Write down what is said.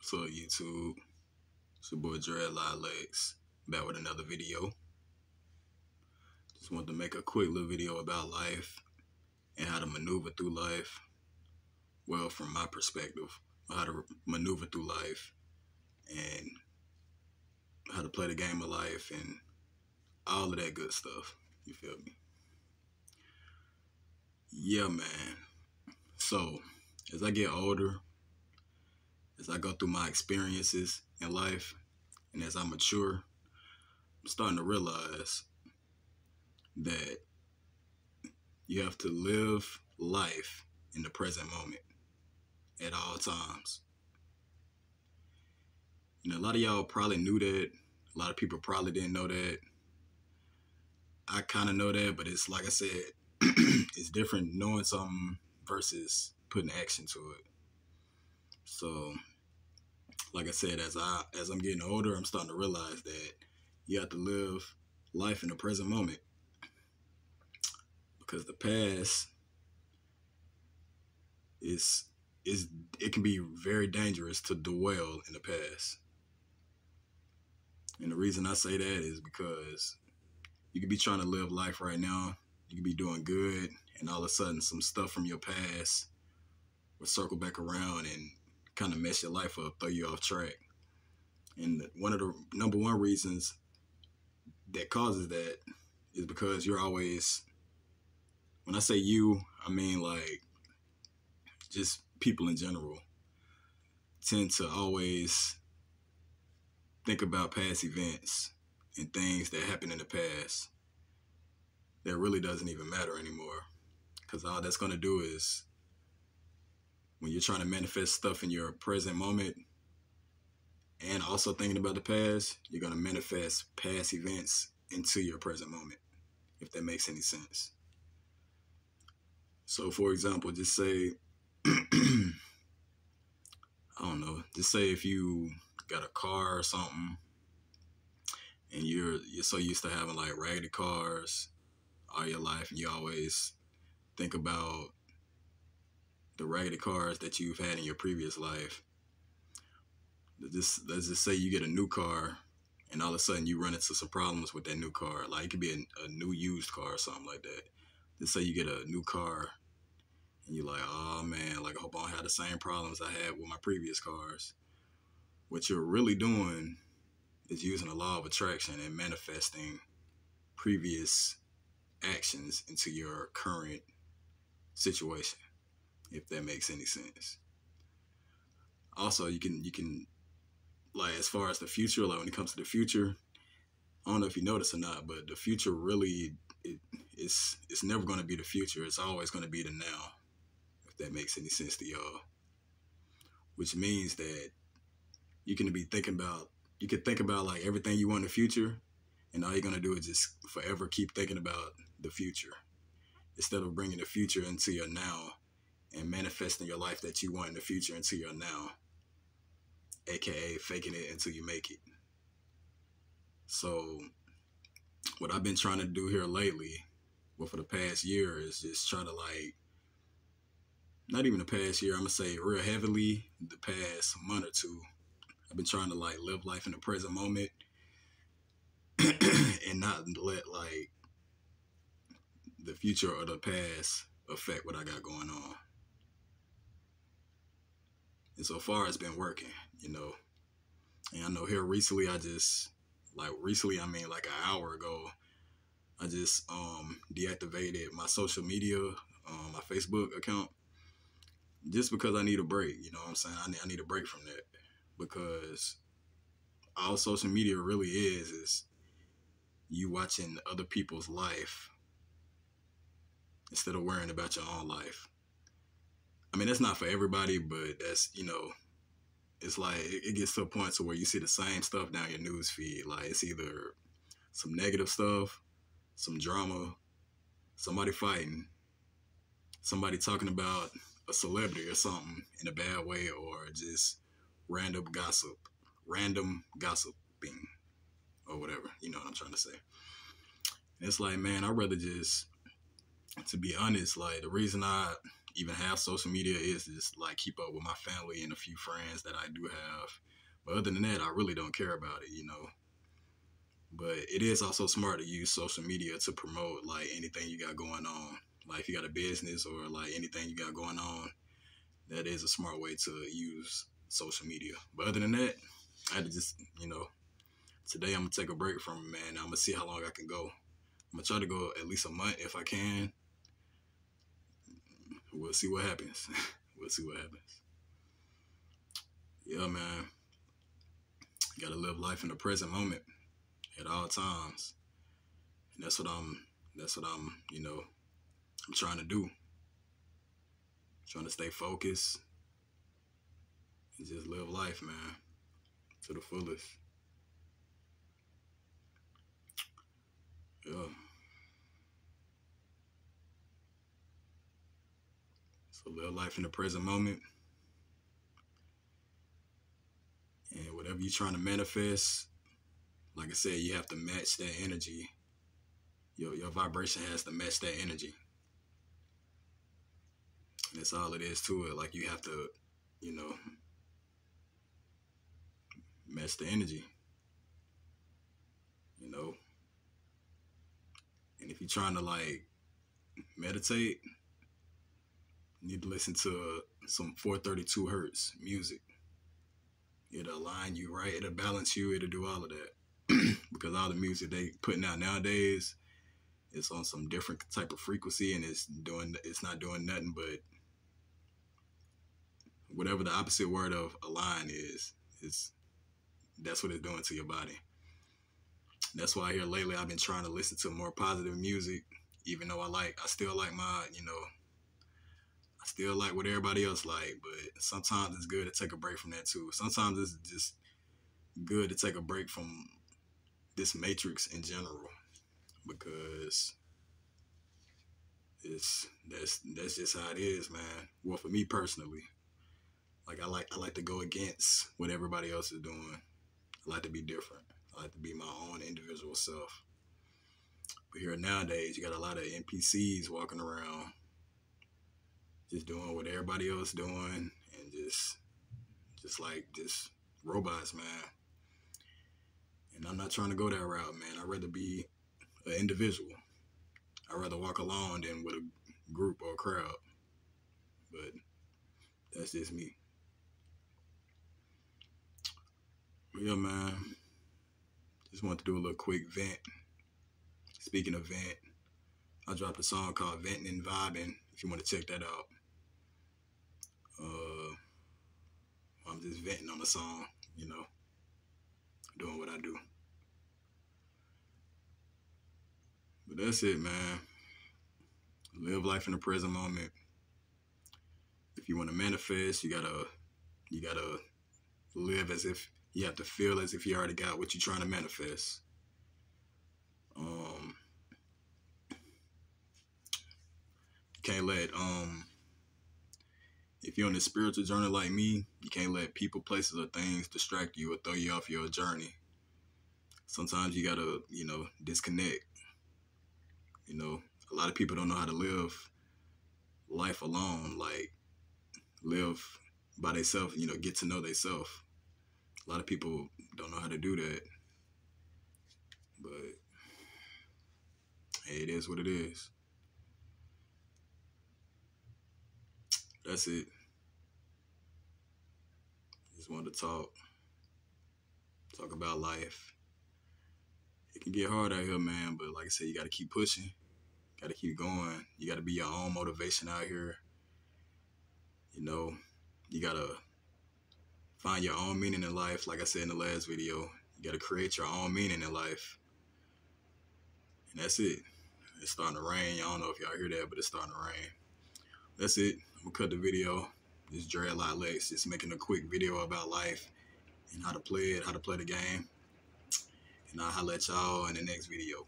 So YouTube, it's your boy Dread Lex back with another video. Just wanted to make a quick little video about life and how to maneuver through life. Well, from my perspective, how to maneuver through life and how to play the game of life and all of that good stuff. You feel me? Yeah, man. So, as I get older, as I go through my experiences in life, and as I mature, I'm starting to realize that you have to live life in the present moment at all times. Know, a lot of y'all probably knew that. A lot of people probably didn't know that. I kind of know that, but it's like I said, it's different knowing something versus putting action to it. So, like I said, as I as I'm getting older, I'm starting to realize that you have to live life in the present moment because the past is is it can be very dangerous to dwell in the past. And the reason I say that is because you could be trying to live life right now. You could be doing good, and all of a sudden, some stuff from your past will circle back around and kind of mess your life up, throw you off track. And one of the number one reasons that causes that is because you're always, when I say you, I mean like just people in general tend to always think about past events and things that happened in the past that really doesn't even matter anymore. Because all that's going to do is when you're trying to manifest stuff in your present moment and also thinking about the past, you're going to manifest past events into your present moment, if that makes any sense. So, for example, just say, I don't know, just say if you got a car or something and you're you're so used to having like raggedy cars all your life and you always think about the raggedy cars that you've had in your previous life. Just let's just say you get a new car, and all of a sudden you run into some problems with that new car. Like it could be a, a new used car or something like that. Let's say you get a new car, and you're like, oh man, like I hope I don't have the same problems I had with my previous cars. What you're really doing is using the law of attraction and manifesting previous actions into your current situation if that makes any sense. Also, you can you can like as far as the future, like when it comes to the future, I don't know if you notice or not, but the future really it, it's it's never going to be the future. It's always going to be the now. If that makes any sense to y'all, which means that you can be thinking about you can think about like everything you want in the future, and all you're gonna do is just forever keep thinking about the future instead of bringing the future into your now and manifesting your life that you want in the future into your now, aka faking it until you make it. So, what I've been trying to do here lately, well, for the past year, is just trying to like, not even the past year, I'm gonna say real heavily, the past month or two, I've been trying to like live life in the present moment and not let like the future or the past affect what I got going on. And so far, it's been working, you know. And I know here recently, I just, like recently, I mean like an hour ago, I just um, deactivated my social media, um, my Facebook account, just because I need a break. You know what I'm saying? I need, I need a break from that because all social media really is is you watching other people's life instead of worrying about your own life. I mean, that's not for everybody, but that's you know, it's like it gets to a point to where you see the same stuff down your news feed. Like it's either some negative stuff, some drama, somebody fighting, somebody talking about a celebrity or something in a bad way, or just random gossip, random gossiping, or whatever. You know what I'm trying to say. And it's like, man, I'd rather just, to be honest, like the reason I even have social media is just like keep up with my family and a few friends that I do have. But other than that, I really don't care about it, you know. But it is also smart to use social media to promote like anything you got going on. Like if you got a business or like anything you got going on, that is a smart way to use social media. But other than that, I had to just, you know, today I'm gonna take a break from it, man. I'm gonna see how long I can go. I'm gonna try to go at least a month if I can. We'll see what happens. we'll see what happens. Yeah, man. You gotta live life in the present moment at all times. And that's what I'm that's what I'm, you know, I'm trying to do. trying to stay focused and just live life, man, to the fullest. Yeah. So live life in the present moment. And whatever you're trying to manifest, like I said, you have to match that energy. Your your vibration has to match that energy. And that's all it is to it. Like you have to, you know, match the energy. You know. And if you're trying to like meditate, need to listen to some 432 hertz music. It'll align you right. It'll balance you. It'll do all of that. because all the music they putting out nowadays is on some different type of frequency and it's doing it's not doing nothing but whatever the opposite word of align is is that's what it's doing to your body that's why here lately I've been trying to listen to more positive music, even though I like I still like my, you know, still like what everybody else like, but sometimes it's good to take a break from that too. Sometimes it's just good to take a break from this matrix in general because it's that's that's just how it is, man. Well, for me personally, like I like I like to go against what everybody else is doing. I like to be different. I like to be my own individual self. But here nowadays, you got a lot of NPCs walking around, just doing what everybody else doing, and just, just like just robots, man. And I'm not trying to go that route, man. I'd rather be an individual. I'd rather walk alone than with a group or a crowd. But that's just me. Yeah, man. Just wanted to do a little quick vent. Speaking of vent, I dropped a song called Venting and Vibing if you want to check that out. I'm just venting on the song, you know, doing what I do. But that's it, man. Live life in the present moment. If you want to manifest, you gotta you gotta live as if you have to feel as if you already got what you're trying to manifest. Um, can't let um if you're on a spiritual journey like me, you can't let people, places, or things distract you or throw you off your journey. Sometimes you gotta, you know, disconnect. You know, a lot of people don't know how to live life alone, like live by themselves, you know, get to know themselves a lot of people don't know how to do that. But hey, it is what it is. That's it. Just wanted to talk. Talk about life. It can get hard out here, man, but like I said, you gotta keep pushing. Gotta keep going. You gotta be your own motivation out here. You know, you gotta find your own meaning in life. Like I said in the last video, you got to create your own meaning in life. And that's it. It's starting to rain. I don't know if y'all hear that, but it's starting to rain. That's it. I'm to cut the video. This DreadLocLex just making a quick video about life and how to play it, how to play the game. And I'll holler at y'all in the next video.